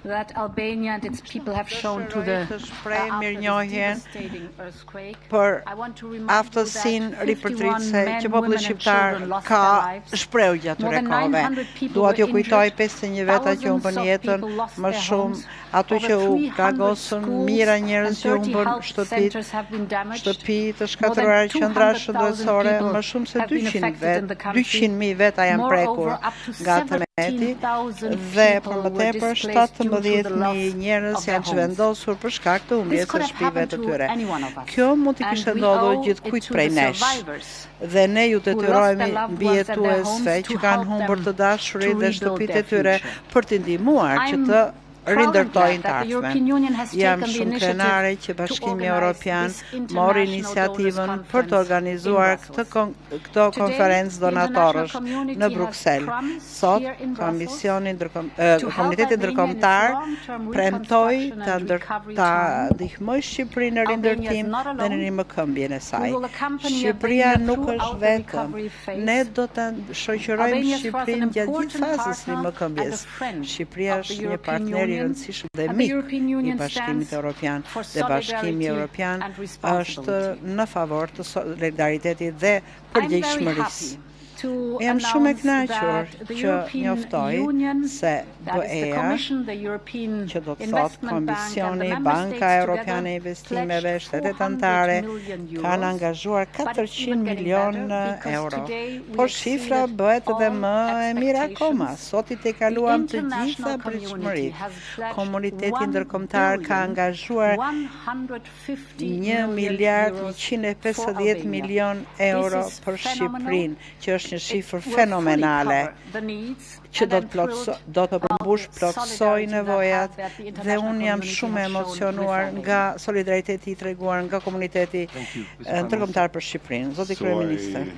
Dëshiroj të shpreh mirënjohjen për aftësinë ripërtritëse që populli shqiptar ka shprehur gjatë këtyre kohëve. Dua t'ju kujtoj pesëdhjetë e një vetat që humbën jetën, më shumë ata që u plagosën, mijëra njerëz që humbën shtëpitë, shtëpi të shkatërruara, qendra shëndetësore, më shumë se dyqind mijë veta janë prekur. nga tërmeti dhe për më tepër 17.000 njerëz janë zhvendosur për shkak të humbjes së shpive të tyre. Kjo mund t'i kishte ndodhur gjithkujt prej nesh dhe ne ju detyrohemi mbijetuesve që kanë humbur të dashurit dhe shtëpitë e tyre për t'i ndihmuar që të rindërtojnë të ardhmen. Jam shumë krenare që Bashkimi Europian mori iniciativën për të organizuar këtë konferencë donatorësh në Bruksel. Sot, komuniteti ndërkombëtar premtoi ta ndihmojë Shqipërinë në rindërtim dhe në rimëkëmbjen e saj. Shqipëria nuk është vetëm. Ne do ta shoqërojmë Shqipërinë gjatë gjithë fazës së rimëkëmbjes. Shqipëria është një partner i rëndësishëm dhe mik i Bashkimit Europian dhe Bashkimi Europian është në favor të solidaritetit dhe përgjegjshmërisë. Jam shumë e kënaqur që njoftoj se BE-ja, që do të thotë Komisioni, Banka Europiane e Investimeve, shtetet anëtare kanë angazhuar 400 milionë euro. Por shifra bëhet dhe më e mirë akoma Sot i tejkaluam të gjitha pritshmëritë. Komuniteti ndërkombëtar ka angazhuar një miliard njëqind e pesëdhjetë milionë euro për Shqipërinë, që është një shifër fenomenale, që do të do të përmbushë plotësojë nevojat dhe unë jam shumë e emocionuar nga solidariteti i treguar nga komuniteti ndërkombëtar për Shqipërinë. Zoti kryeministër.